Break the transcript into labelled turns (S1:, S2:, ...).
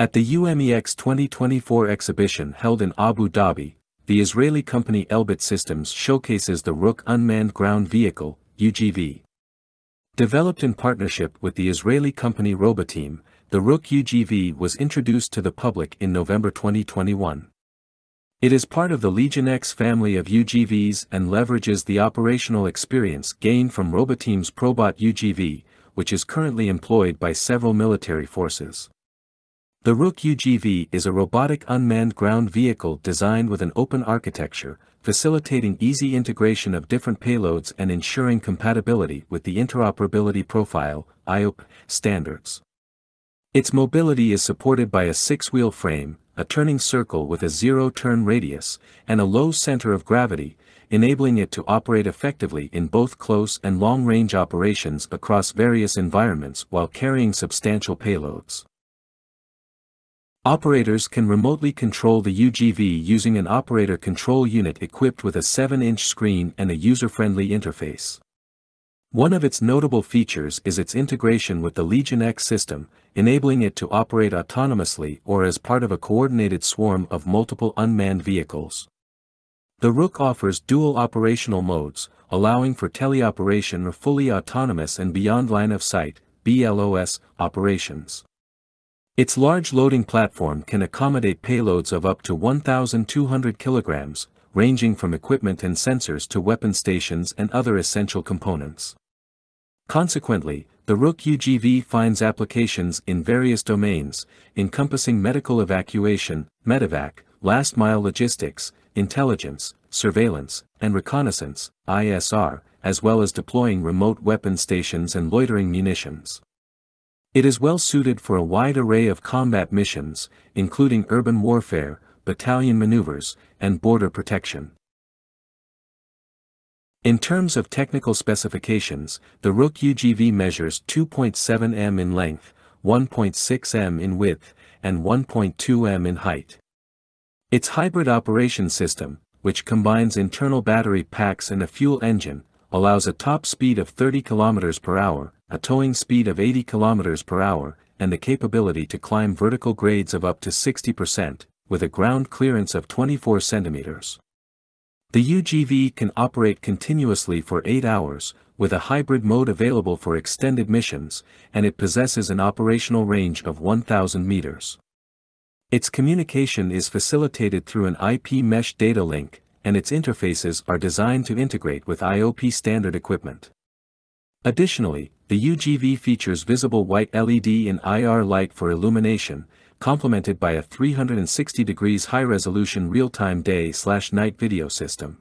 S1: At the UMEX 2024 exhibition held in Abu Dhabi, the Israeli company Elbit Systems showcases the Rook Unmanned Ground Vehicle, UGV. Developed in partnership with the Israeli company Roboteam, the Rook UGV was introduced to the public in November 2021. It is part of the Legion X family of UGVs and leverages the operational experience gained from Roboteam's Probot UGV, which is currently employed by several military forces. The Rook UGV is a robotic unmanned ground vehicle designed with an open architecture, facilitating easy integration of different payloads and ensuring compatibility with the Interoperability Profile IOP, standards. Its mobility is supported by a six-wheel frame, a turning circle with a zero-turn radius, and a low center of gravity, enabling it to operate effectively in both close and long-range operations across various environments while carrying substantial payloads. Operators can remotely control the UGV using an operator control unit equipped with a 7-inch screen and a user-friendly interface. One of its notable features is its integration with the Legion X system, enabling it to operate autonomously or as part of a coordinated swarm of multiple unmanned vehicles. The Rook offers dual operational modes, allowing for teleoperation or fully autonomous and beyond line of sight, BLOS, operations. Its large loading platform can accommodate payloads of up to 1,200 kilograms, ranging from equipment and sensors to weapon stations and other essential components. Consequently, the Rook UGV finds applications in various domains, encompassing medical evacuation, medevac, last-mile logistics, intelligence, surveillance, and reconnaissance, ISR, as well as deploying remote weapon stations and loitering munitions. It is well suited for a wide array of combat missions, including urban warfare, battalion maneuvers, and border protection. In terms of technical specifications, the Rook UGV measures 2.7 m in length, 1.6 m in width, and 1.2 m in height. Its hybrid operation system, which combines internal battery packs and a fuel engine, allows a top speed of 30 km per hour, a towing speed of 80 km per hour, and the capability to climb vertical grades of up to 60%, with a ground clearance of 24 centimeters. The UGV can operate continuously for 8 hours, with a hybrid mode available for extended missions, and it possesses an operational range of 1,000 meters. Its communication is facilitated through an IP mesh data link, and its interfaces are designed to integrate with IOP standard equipment. Additionally, the UGV features visible white LED and IR light for illumination, complemented by a 360 degrees high-resolution real-time day-slash-night video system.